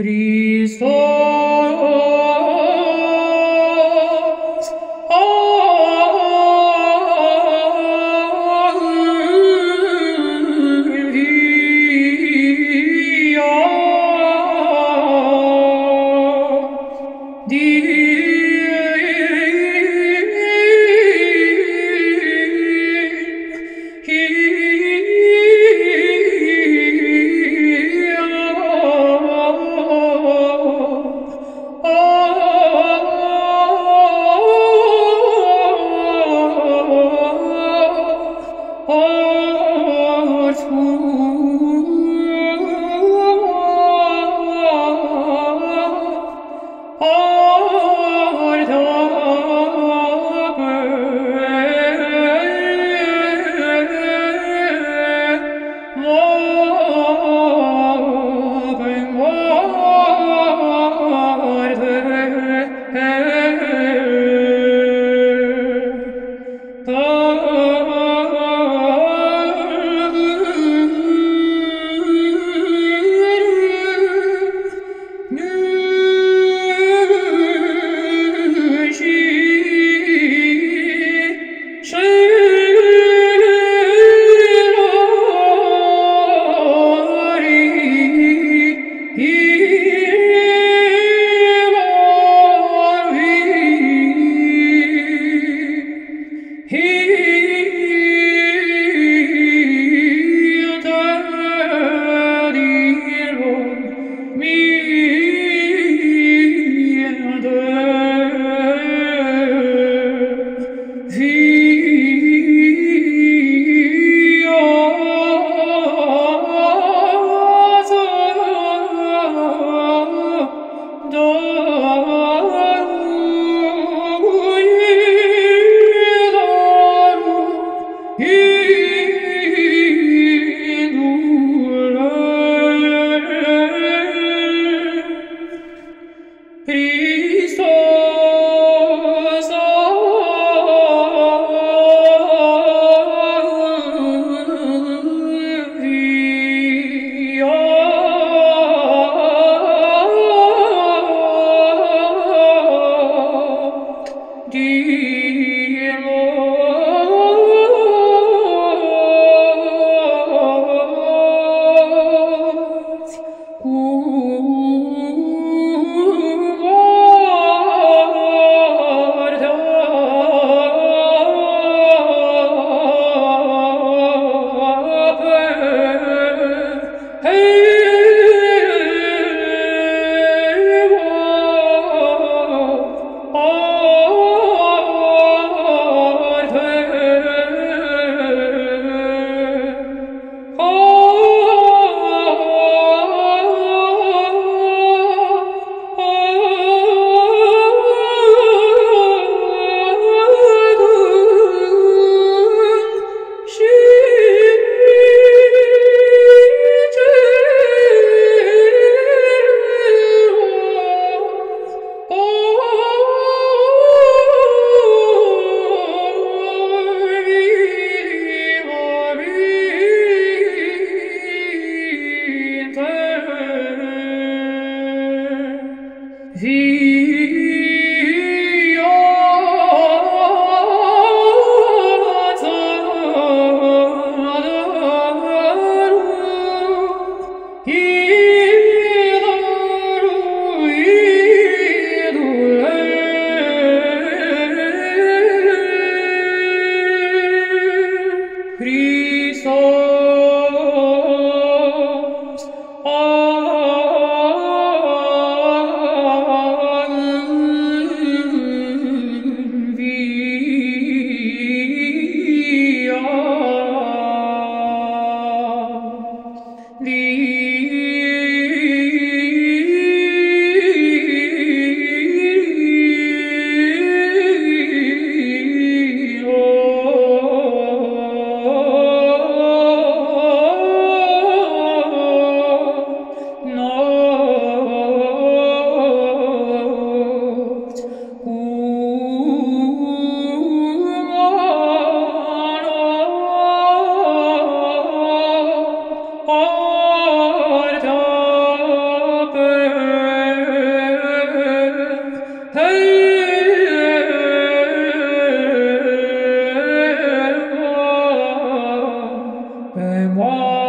Christo Oh. He the Pay more, pay more.